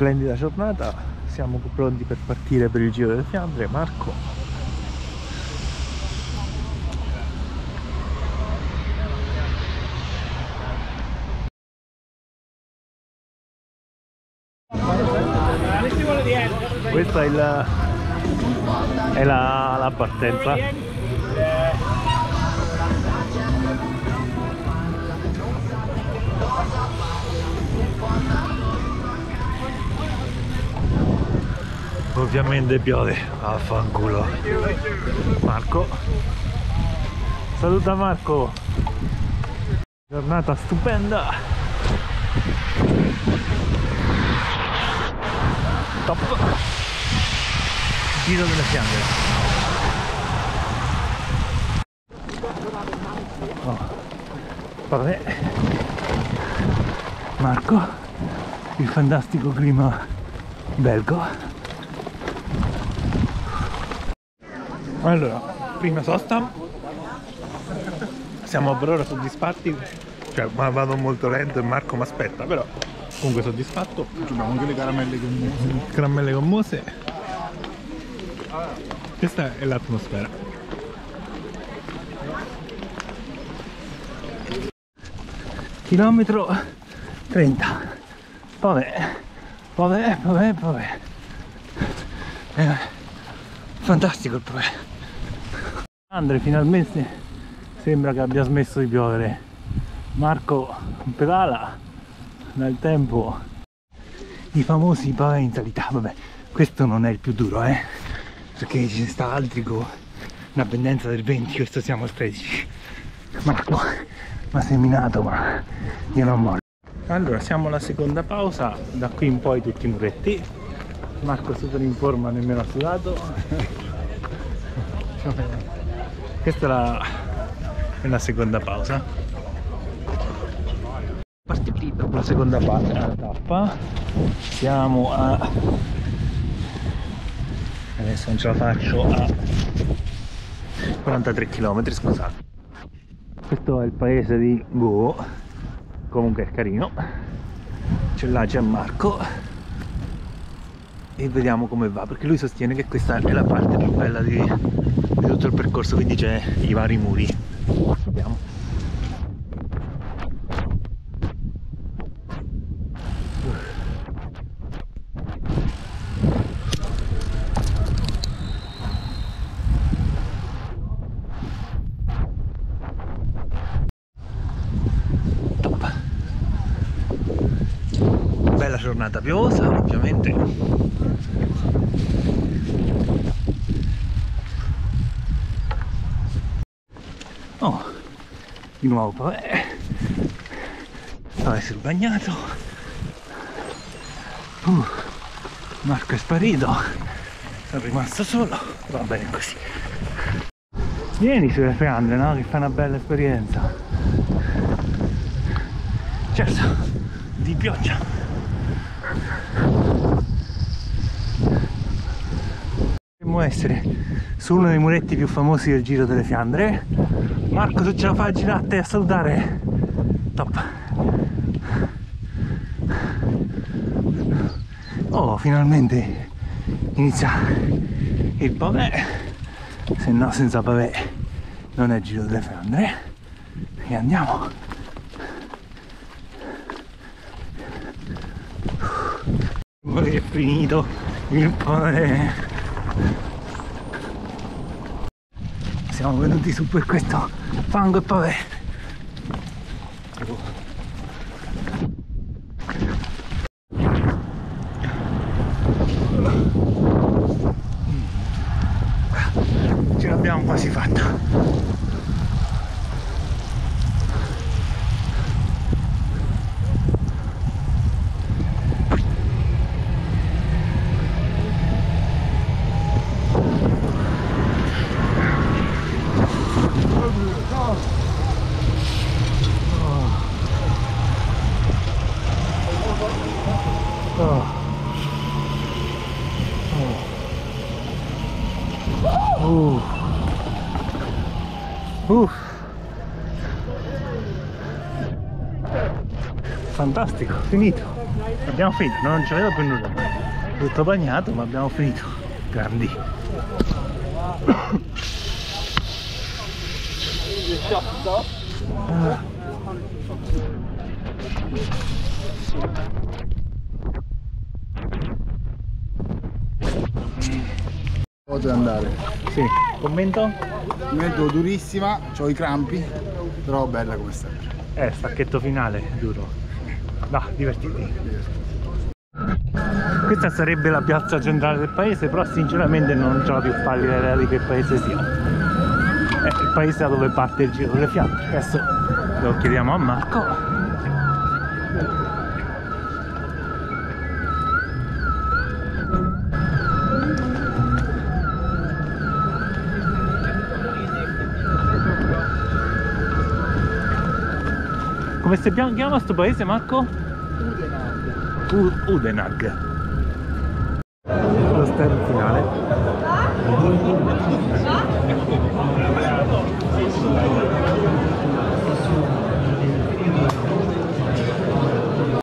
splendida giornata. Siamo pronti per partire per il Giro delle Fiandre. Marco. Questa è, il, è la, la partenza ovviamente piove. Affanculo Marco. Saluta Marco. Giornata stupenda. Top. Giro delle Fiandre oh. Marco il fantastico clima belgo allora prima sosta. Siamo per ora soddisfatti? Cioè ma vado molto lento e Marco mi aspetta però comunque soddisfatto. Abbiamo anche le caramelle con mousse. Caramelle con questa è l'atmosfera. Chilometro 30 vabbè vabbè vabbè vabbè. Eh, fantastico il problema Andre finalmente sembra che abbia smesso di piovere. Marco pedala nel tempo i famosi salita vabbè questo non è il più duro eh. Perché ci sta altri con una pendenza del 20 questo siamo al 13 Marco mi ha seminato ma io non mollo allora siamo alla seconda pausa da qui in poi tutti i muretti Marco super in forma nemmeno ha sudato questa è la, è la seconda pausa. Partiti dopo la seconda tappa. Siamo a adesso non ce la faccio a 43 km scusate. Questo è il paese di Go. Comunque è carino. C'è là Gianmarco e vediamo come va perché lui sostiene che questa è la parte più bella di, di tutto il percorso quindi c'è i vari muri vediamo Top. bella giornata piovosa ovviamente. Oh di nuovo vabbè. Deve essere bagnato? Uh, Marco è sparito. Sono rimasto solo. Va bene così. Vieni sulle Fiandre no? che fa una bella esperienza. Certo di pioggia dovremmo essere su uno dei muretti più famosi del Giro delle Fiandre. Marco tu ce la fai a girare a salutare. Top. Oh finalmente inizia il pavè. Se no senza pavè non è Giro delle Fiandre. E andiamo. È finito il siamo venuti su per questo fango e pavè Uff. Fantastico, finito. Abbiamo finito, non ci vedo più nulla. Tutto bagnato, ma abbiamo finito. Grandi. Posso andare. Sì, commento? Metto durissima, ho i crampi, però bella come sempre. Eh, stacchetto finale, duro. Va, divertiti. Questa sarebbe la piazza centrale del paese, però sinceramente non ho la più pallida idea di che paese sia. È il paese da dove parte il giro delle fiamme. Adesso lo chiediamo a Marco. Come si chiama sto paese Marco? U- Udenag. Lo sterno finale.